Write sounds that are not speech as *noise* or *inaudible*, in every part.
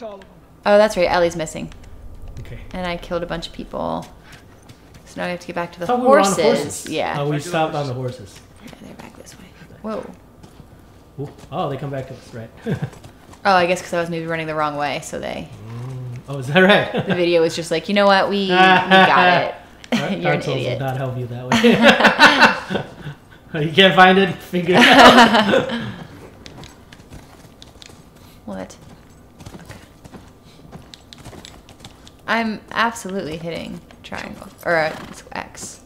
That's all of them. Oh, that's right. Ellie's missing. Okay. And I killed a bunch of people. So now we have to get back to the thought we were on horses. the horses. Yeah. Oh, we Back stopped on the horses. Yeah, they're back this way. Whoa. Ooh. Oh, they come back to us, right? *laughs* Oh, I guess because I was maybe running the wrong way, so they oh, is that right? the video was just like, you know what, we, we got it. *laughs* Our *laughs* You're an consoles won't help you that way. Oh, you can't find it. Figure it out. What? Okay. I'm absolutely hitting triangle or uh, it's X.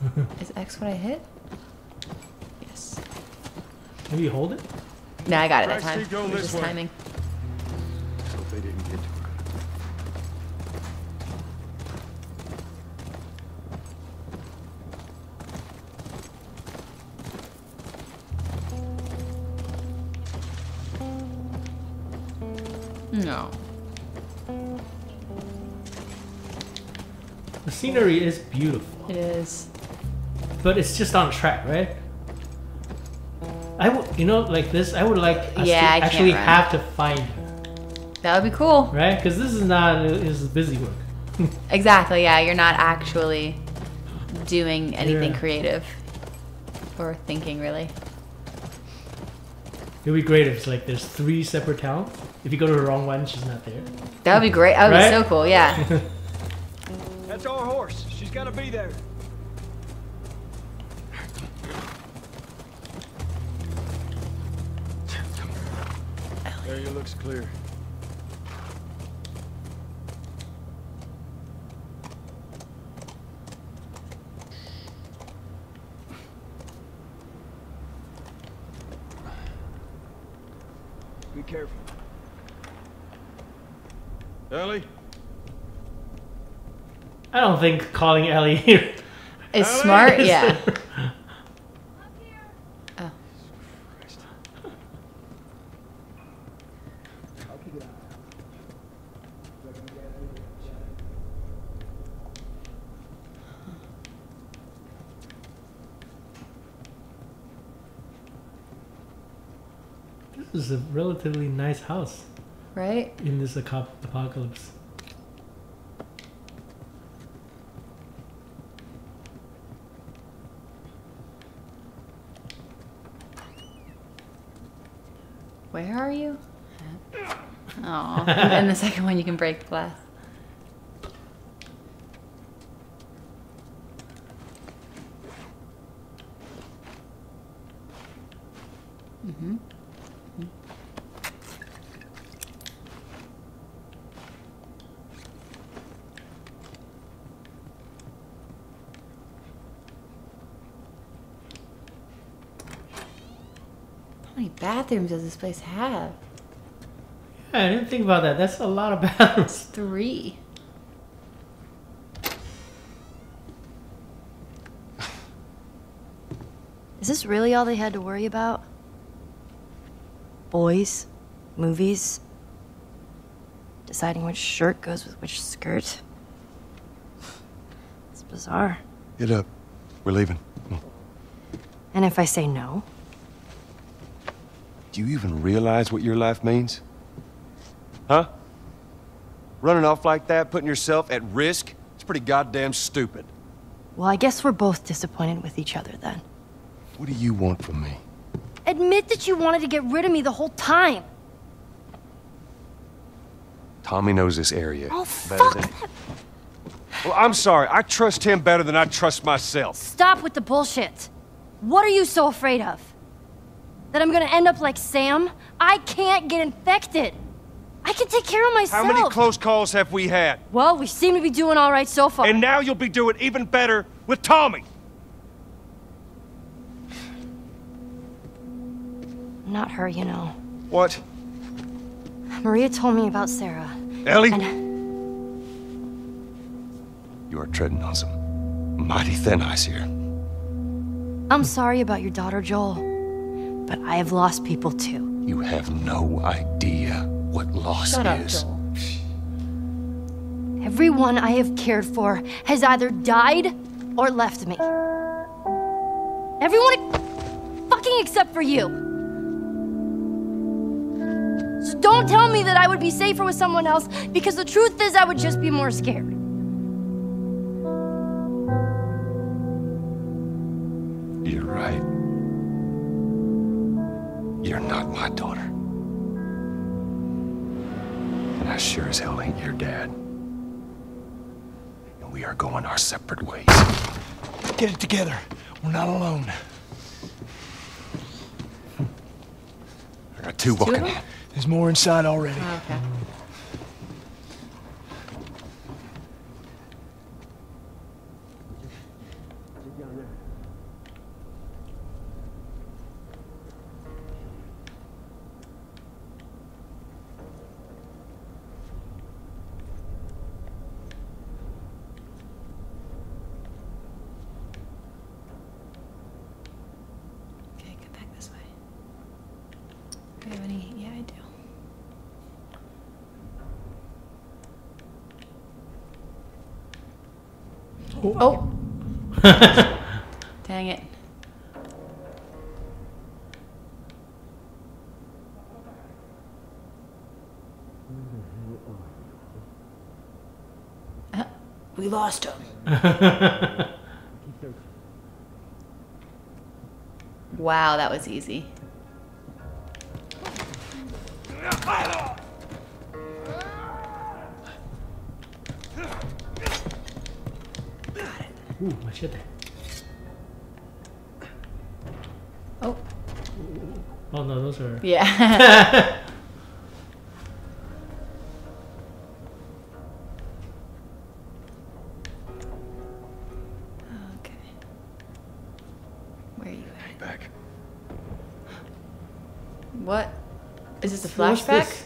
*laughs* Is X what I hit? Yes. Maybe you hold it. No, I got it that Try time. It was just timing. Scenery is beautiful, It is. but it's just on a track, right? I would, you know, like this. I would like us Yeah, to actually run. have to find her, That would be cool. right? Because this is not. This is busy work. *laughs* Exactly. Yeah, you're not actually doing anything Yeah. creative or thinking really. It'd be great if it's like there's three separate towns. If you go to the wrong one, she's not there. That would be great. That would Right? be so cool. Yeah. *laughs* That's our horse. She's gotta be there. Area looks clear. Be careful. Ellie? I don't think calling Ellie *laughs* here. Is smart. Yeah. Oh. *laughs* This is a relatively nice house Right. in this apocalypse. Where are you? And the *laughs* second one you can break the glass. Mm-hmm. How many bathrooms does this place have? Yeah, *laughs* I didn't think about that. That's a lot of *laughs* bathrooms. Three. Is this really all they had to worry about? Boys, movies, deciding which shirt goes with which skirt. It's bizarre. Get up. We're leaving. And if I say no, Do you even realize what your life means? Huh? Running off like that, putting yourself at risk? It's pretty goddamn stupid. well, I guess we're both disappointed with each other then. What do you want from me? Admit that you wanted to get rid of me the whole time. Tommy knows this area Oh, better fuck than. Well, I'm sorry. I trust him better than I trust myself. Stop with the bullshit. What are you so afraid of? That I'm gonna end up like Sam? I can't get infected. I can take care of myself. How many close calls have we had? Well, we seem to be doing all right so far. And now you'll be doing even better with Tommy. Not her, you know. What? Maria told me about Sarah. Ellie? And You are treading on some mighty thin ice here. I'm sorry about your daughter, Joel. But I have lost people too. You have no idea what loss Shut up, is. Joel. Everyone I have cared for has either died or left me. Everyone fucking except for you. So don't tell me that I would be safer with someone else because the truth is I would just be more scared. Sure as hell ain't your dad. And we are going our separate ways. Get it together. We're not alone. I got two Two of walking in. There's more inside already. Oh, okay. Okay, get back this way. Do I have any? Yeah, I do. Oh! *laughs* Dang it. Uh, We lost him. *laughs* Wow, that was easy. Ooh, machete. Oh, Oh no, those are. yeah. *laughs* okay. Where are you at? Back. What? Is this a flashback? this?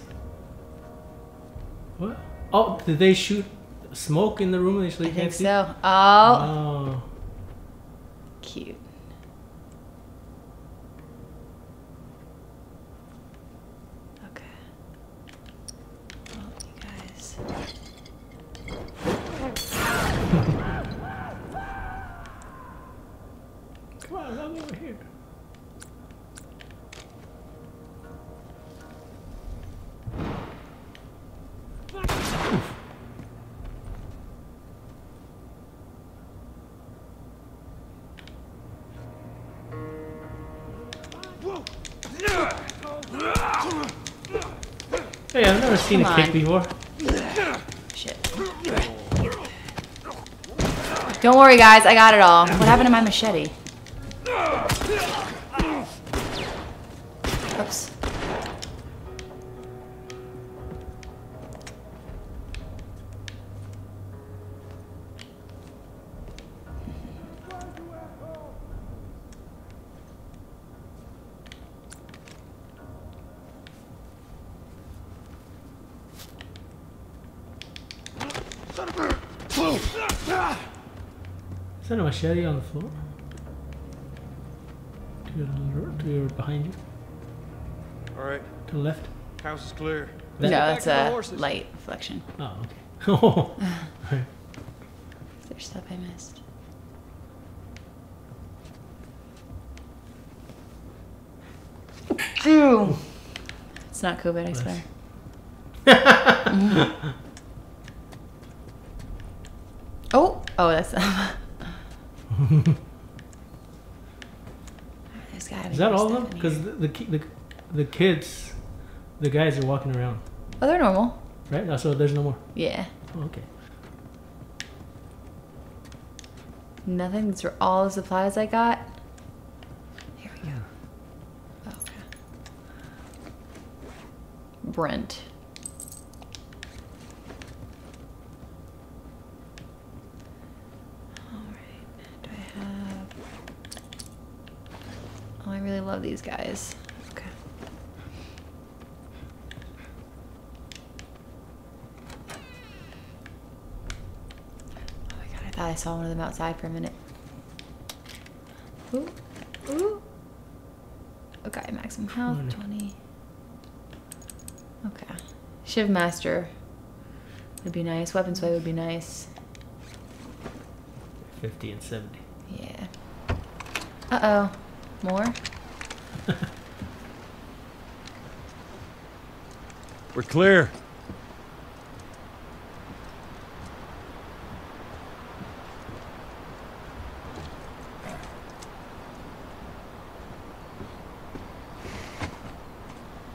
What? Oh, did they shoot smoke in the room and so you I can't think see? so. Oh, Oh. Hey, I've never seen Come a kick before. Shit. Don't worry, guys. I got it all. What happened to my machete? Machete on the floor? To your, to your behind you, All right, to the left. house is clear. No, That- that's Back to the a light reflection. Oh, okay. Oh, Is there stuff I missed? Ew. It's not COVID, I swear. *laughs* *laughs* Mhm. Oh, oh, that's. *laughs* There's gotta is that all of them? Because the, the the the kids, the guys are walking around, Oh, they're normal. right? Oh, so there's no more. Yeah. Oh, okay. Nothing. These are all the supplies I got. Here we go. Hmm. Oh, okay. Brent. Alright. Do I have. Oh, I really love these guys. Okay. Oh my god, I thought I saw one of them outside for a minute. Ooh. Ooh. Okay, maximum health, Twenty. Okay. Shiv Master would be nice. Weapon Sway would be nice. Fifty and seventy. Yeah. Uh oh. More? We're clear.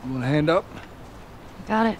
You want a hand up? Got it.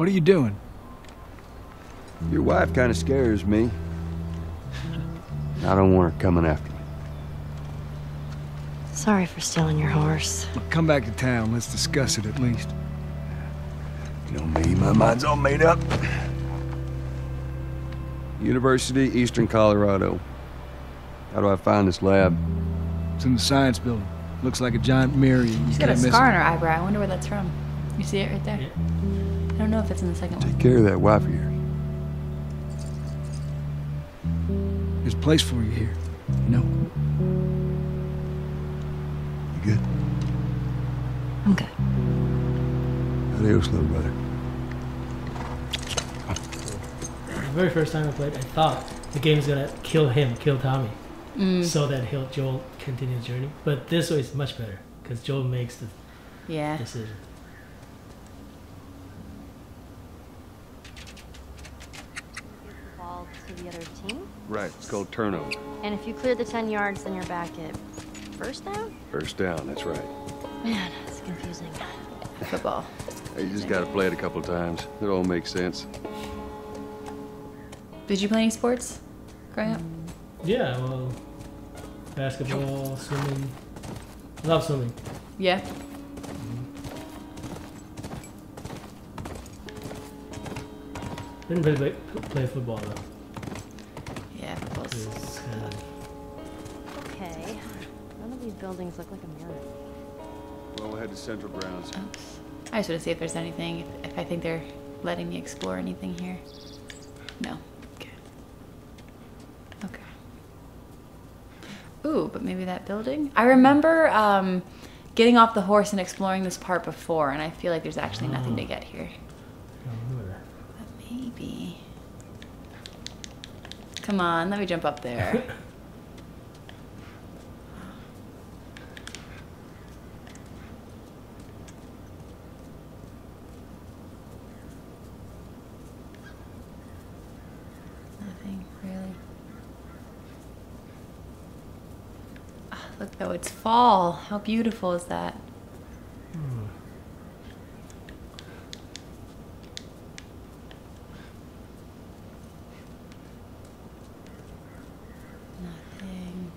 What are you doing? Your wife kind of scares me. I don't want her coming after me. Sorry for stealing your horse. Look, come back to town. Let's discuss it at least. You know me, my mind's all made up. University, Eastern Colorado. How do I find this lab? It's in the science building. Looks like a giant mirror. You She's got a can't scar on her eyebrow. I wonder where that's from. You see it right there? Yeah. I don't know if it's in the second one. Take care of that wife of yours. There's a place for you here. You know? You good? I'm good. Adios, little brother. The very first time I played, I thought the game's gonna kill him, kill Tommy, Mm, so that he'll Joel continue his journey. But this way is much better because Joel makes the yeah. decision. To the other team. Right, it's called turnover. And if you clear the 10 yards, then you're back at first down? First down, that's right. Man, it's confusing. Football. Hey, You just gotta play it a couple times. It all makes sense. Did you play any sports growing up? Mm, yeah, well, basketball, swimming. Love swimming. Yeah. Mm-hmm. Didn't really play, play football though. Buildings look like a mirror. Well, we'll head to Central Grounds. Oops. I just want to see if there's anything, if, if I think they're letting me explore anything here. No. Okay. Okay. Ooh, but maybe that building? I remember um, getting off the horse and exploring this part before, and I feel like there's actually nothing to get here. I don't remember that. But maybe. Come on, let me jump up there. *laughs* Nothing really. Look though, it's fall. How beautiful is that? Nothing.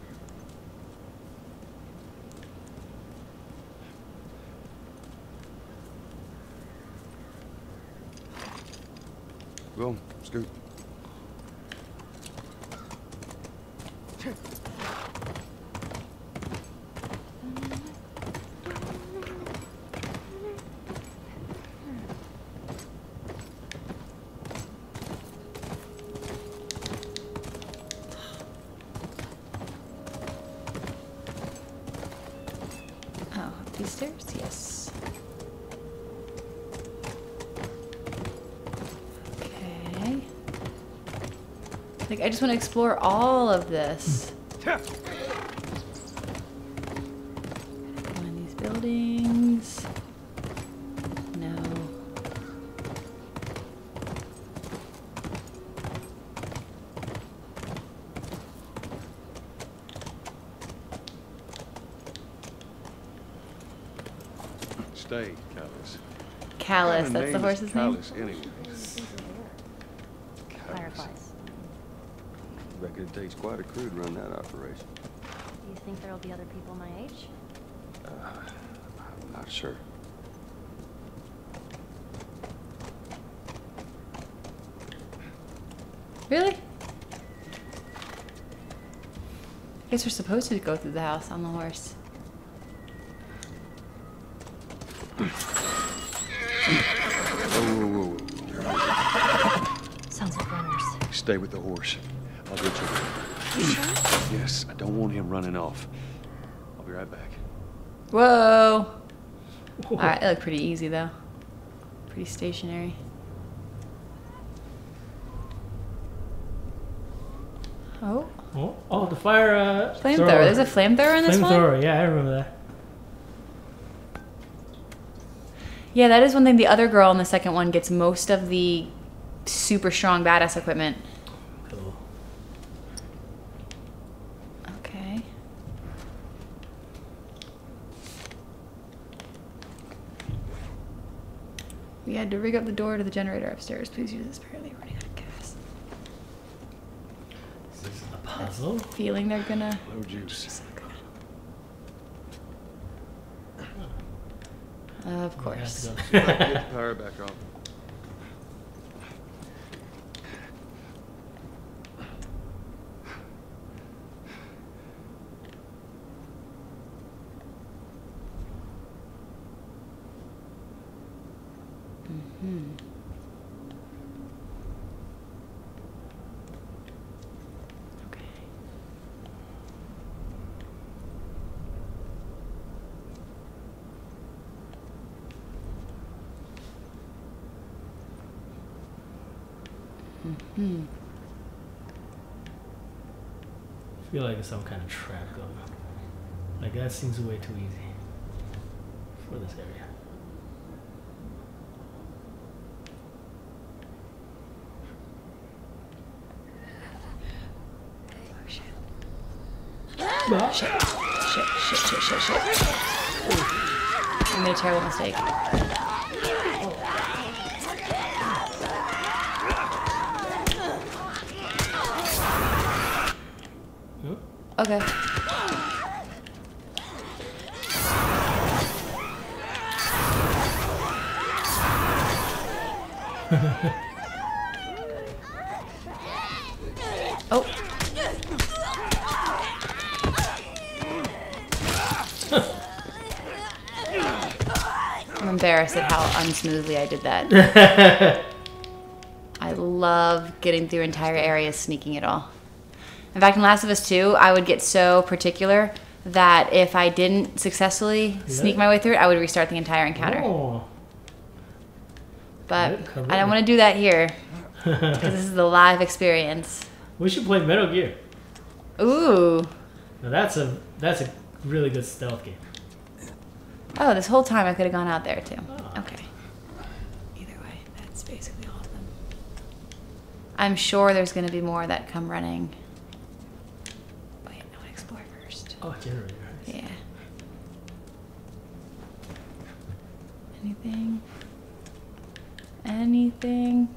Go, scoot. Oh, up these stairs? Yes. Like, I just want to explore all of this. Go in these buildings. No. Stay, Callus. Callus, What kind of that's the name is horse's name? Callus, anyways? Callus. Fireflies. Reckon it takes quite a crew to run that operation. Do you think there'll be other people my age? Uh, I'm not sure. Really? I guess we're supposed to go through the house on the horse. Whoa, whoa, whoa, Sounds like runners. Stay with the horse. I'll get you. Yes, I don't want him running off. I'll be right back. Whoa! Alright, it looked pretty easy though. Pretty stationary. Oh, Oh, oh, the fire. Uh, flamethrower. There's a flamethrower in this one? Flamethrower, yeah, I remember that. Yeah, that is one thing. The other girl in the second one gets most of the super strong badass equipment. Cool. Okay. We had to rig up the door to the generator upstairs. Please use this. Apparently, running out of gas. This Is this a puzzle? Feeling they're gonna. No juice. Of We have course. to go- Get power back on. Okay. Hmm. I feel like it's some kind of trap going on. Like that seems way too easy for this area. Oh shit. Shit. Shit. Shit. Shit. Shit. Shit. Ooh. I made a terrible mistake. Oh, Okay. How unsmoothly I did that. *laughs* I love getting through entire areas, sneaking it all. In fact, in Last of Us 2, I would get so particular that if I didn't successfully sneak Yeah. my way through it, I would restart the entire encounter. Oh. But I don't want to do that here *laughs* because this is the live experience. We should play Metal Gear. Ooh. Now that's a that's a really good stealth game. Oh, this whole time I could have gone out there too. Ah. Okay. Either way, that's basically all of them. I'm sure there's going to be more that come running. Wait, I want to explore first. Oh, generator. Yeah. Anything? Anything?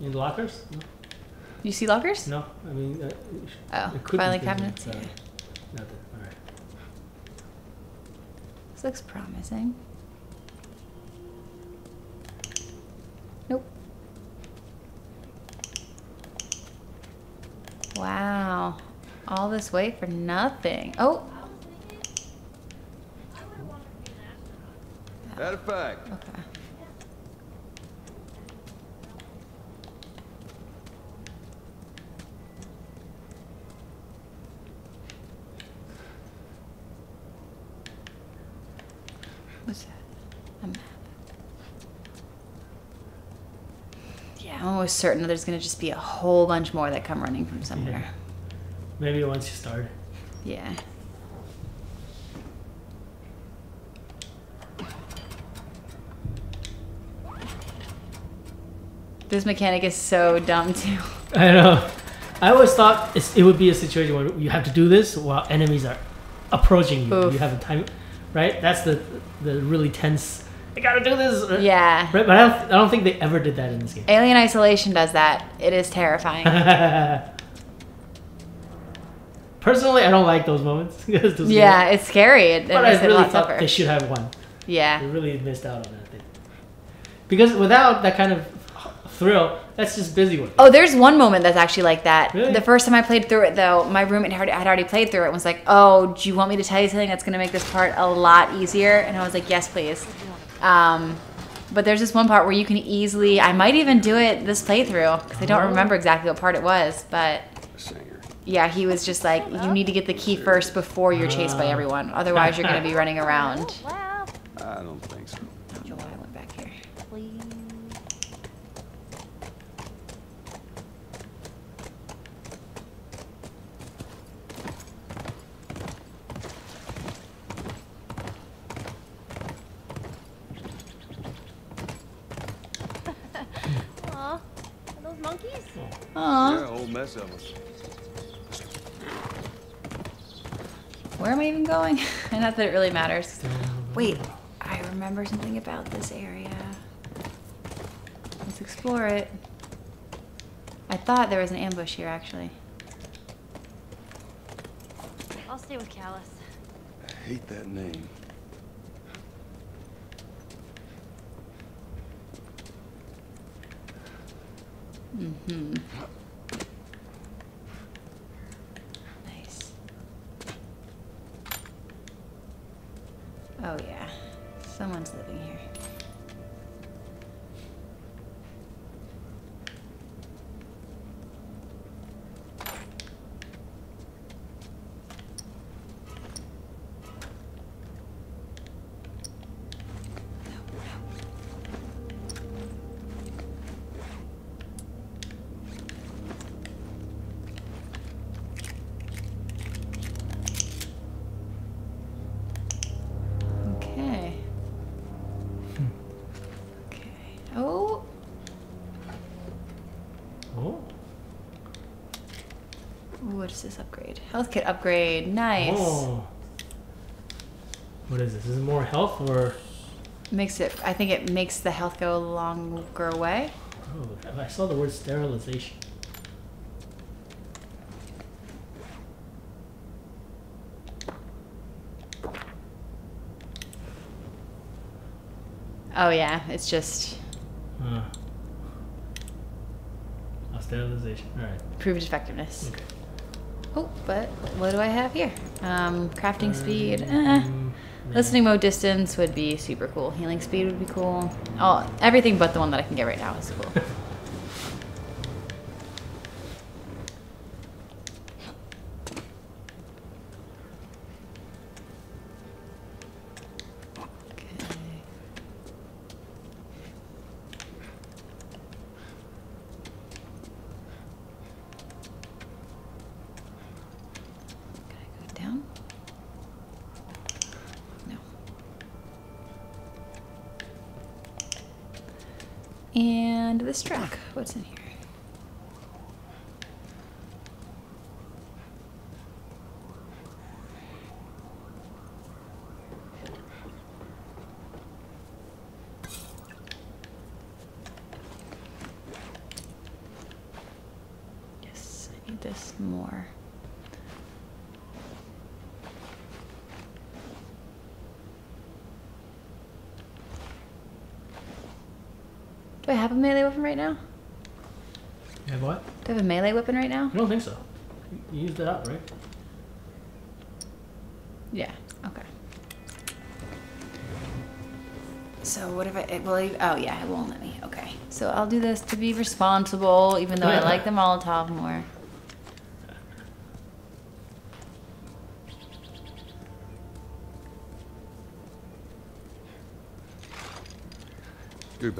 In lockers? No. You see lockers? No, I mean. Uh, Oh, equipment filing business, cabinets. sorry. Yeah. Nothing. All right. This looks promising. Wow. All this wait for nothing. Oh, That a fact. okay. What's that? A map. Yeah, I'm always almost certain that there's gonna just be a whole bunch more that come running from somewhere. Maybe once you start. Yeah. This mechanic is so dumb too. *laughs* I know. I always thought it's, it would be a situation where you have to do this while enemies are approaching you. Oof. You have a time, right? That's the the really tense. I gotta do this. Yeah. Right, but I don't, I don't think they ever did that in this game. Alien Isolation does that. It is terrifying. *laughs* Personally, I don't like those moments. *laughs* those yeah, games- it's scary. It, it but makes I really thought tougher. they should have won. Yeah. They really missed out on that. I think. Because without that kind of thrill, that's just busy work. Oh, there's one moment that's actually like that. Really? The first time I played through it, though, my roommate had had already played through it and was like, Oh, do you want me to tell you something that's going to make this part a lot easier? And I was like, Yes, please. Um, but there's this one part where you can easily, I might even do it this playthrough because I don't Oh. remember exactly what part it was. But Singer. yeah, he was just like, You need to get the key first before you're chased by Ah. everyone. Otherwise, you're going to be running around. I don't think so. I don't know why I went back here. please. Aw, are those monkeys? Aw. Yeah, a whole mess of us. Where am I even going? *laughs* Not that it really matters. Wait, I remember something about this area. Let's explore it. I thought there was an ambush here, actually. I'll stay with Callus. I hate that name. Mm-hmm. Is this upgrade? Health kit upgrade. Nice. Oh. What is this? Is it more health or? Makes it. I think it makes the health go a longer away. Oh, I saw the word sterilization. Oh yeah, it's just Uh. Sterilization. All right. proved effectiveness. Okay. Oh, but what do I have here? Um, crafting speed. Eh. Um. Listening mode distance would be super cool. Healing speed would be cool. Oh, everything but the one that I can get right now is cool. *laughs* Okay. Can I go down? No. And this truck. What's in here? Yes, I need this more. Do I have a melee weapon right now? You have what? Do I have a melee weapon right now? I don't think so. You used it up, right? Yeah. Okay. So what if I? It will. Oh yeah, it won't let me. Okay. So I'll do this to be responsible, even though I like the Molotov more. Go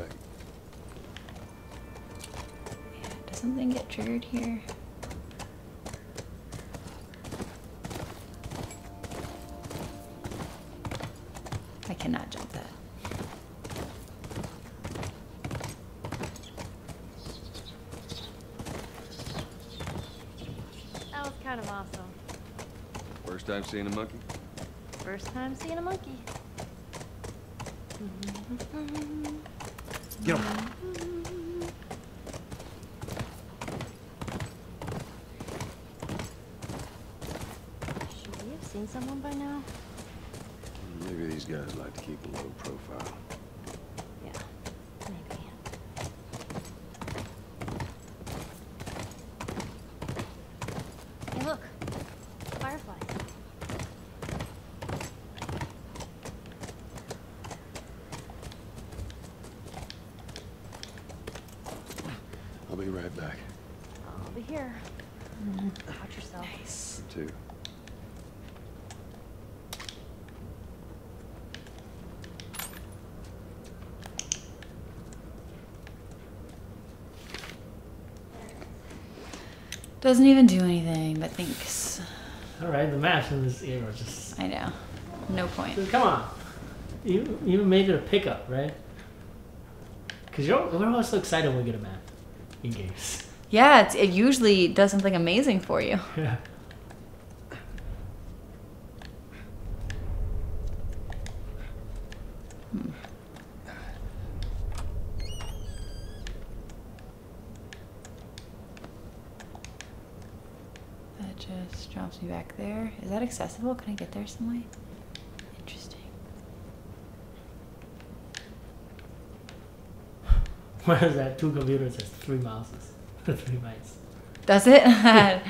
something get triggered here? I cannot jump that. That was kind of awesome. First time seeing a monkey? First time seeing a monkey. Get him. Should we have seen someone by now? Maybe these guys like to keep a low profile. Yeah, maybe. Hey, look. Fireflies. I'll be right back. I'll be here. Mm-hmm. Watch yourself. Nice. You too. Doesn't even do anything, but thinks. All right, the maps in this are just. I know. No point. Come on. You you made it a pickup, right? Cause you're we're always so excited when we get a map in games. Yeah, it's, it usually does something amazing for you. Yeah. *laughs* That just drops me back there. Is that accessible? Can I get there some way? Interesting. *laughs* Where is that two computers has three mouses, *laughs* three mice. Does it? *laughs*